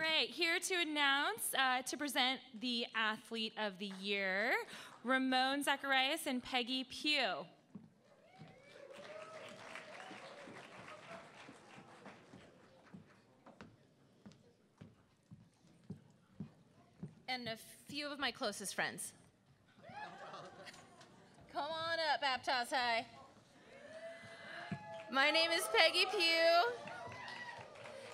right, here to announce, uh, to present the Athlete of the Year, Ramon Zacharias and Peggy Pugh. And a few of my closest friends. Come on up, Aptos High. My name is Peggy Pugh,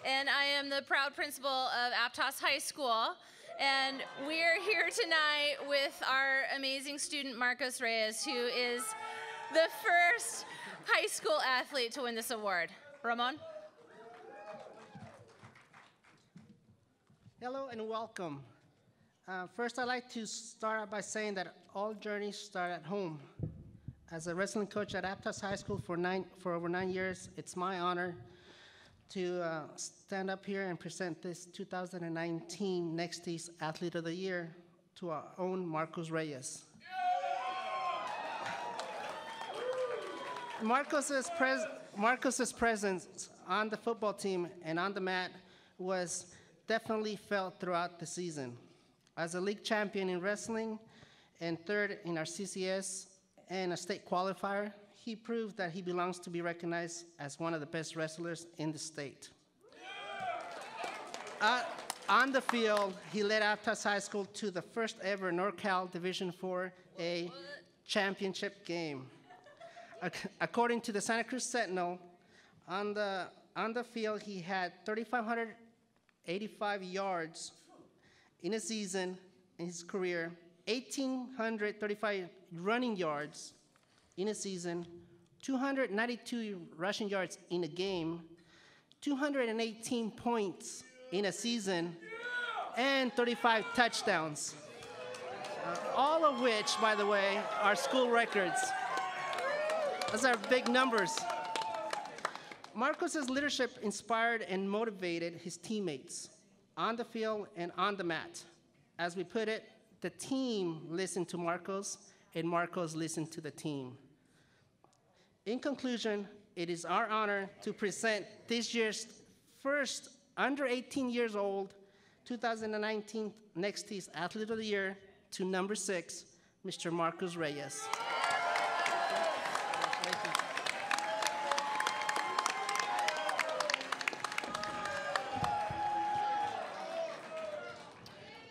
and I am the proud principal of Aptos High School. And we're here tonight with our amazing student, Marcos Reyes, who is the first high school athlete to win this award. Ramon? Hello and welcome. Uh, first, I'd like to start out by saying that all journeys start at home. As a wrestling coach at Aptos High School for, nine, for over nine years, it's my honor to uh, stand up here and present this 2019 NEXTies Athlete of the Year to our own Marcos Reyes. Marcos's, pres- Marcos's presence on the football team and on the mat was definitely felt throughout the season. As a league champion in wrestling and third in our CCS and a state qualifier, he proved that he belongs to be recognized as one of the best wrestlers in the state. Uh, on the field, he led Aptos High School to the first ever NorCal Division 4A championship game. According to the Santa Cruz Sentinel, on the, on the field, he had 3,585 yards in a season in his career, 1,835 running yards in a season, 292 rushing yards in a game, 218 points in a season, and 35 touchdowns. Uh, all of which, by the way, are school records. Those are big numbers. Marcos's leadership inspired and motivated his teammates on the field and on the mat. As we put it, the team listened to Marcos, and Marcos listened to the team. In conclusion, it is our honor to present this year's first under 18 years old 2019 NEXTies Athlete of the Year to number six, Mr. Marcos Reyes.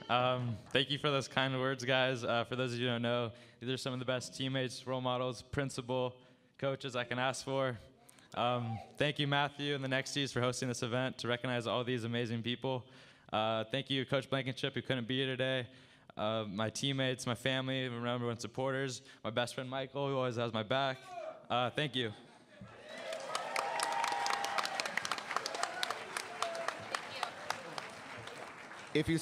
Um, thank you for those kind words, guys. Uh, for those of you who don't know, these are some of the best teammates, role models, principal, coaches I can ask for. Um, thank you, Matthew and the Nexties, for hosting this event to recognize all these amazing people. Uh, thank you, Coach Blankenship, who couldn't be here today. Uh, my teammates, my family, remember and supporters, my best friend Michael, who always has my back. Uh, thank you. If you